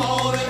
morning.